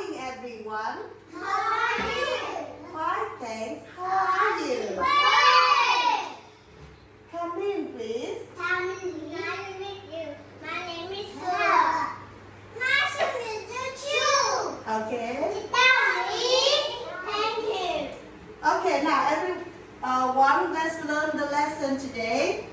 everyone. How are you? Fine, thanks. How are you? Great. Come in, please. Come in. nice to meet you. My name is Sarah. Nice to meet you too. Okay. Tell. Thank you. Okay, now everyone, uh, let's learn the lesson today.